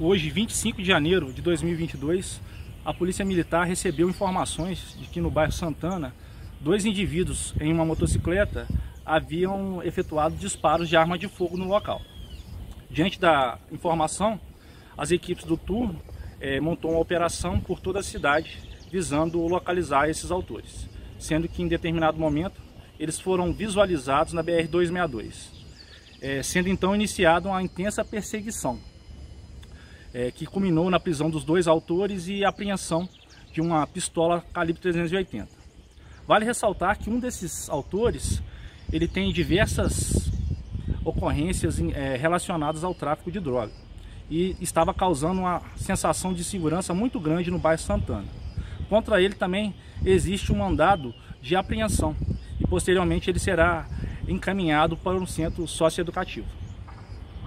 Hoje, 25 de janeiro de 2022, a Polícia Militar recebeu informações de que no bairro Santana, dois indivíduos em uma motocicleta haviam efetuado disparos de arma de fogo no local. Diante da informação, as equipes do turno eh, montou uma operação por toda a cidade visando localizar esses autores, sendo que em determinado momento eles foram visualizados na BR-262, eh, sendo então iniciada uma intensa perseguição é, que culminou na prisão dos dois autores e apreensão de uma pistola calibre 380. Vale ressaltar que um desses autores ele tem diversas ocorrências é, relacionadas ao tráfico de droga e estava causando uma sensação de segurança muito grande no bairro Santana. Contra ele também existe um mandado de apreensão e posteriormente ele será encaminhado para um centro socioeducativo.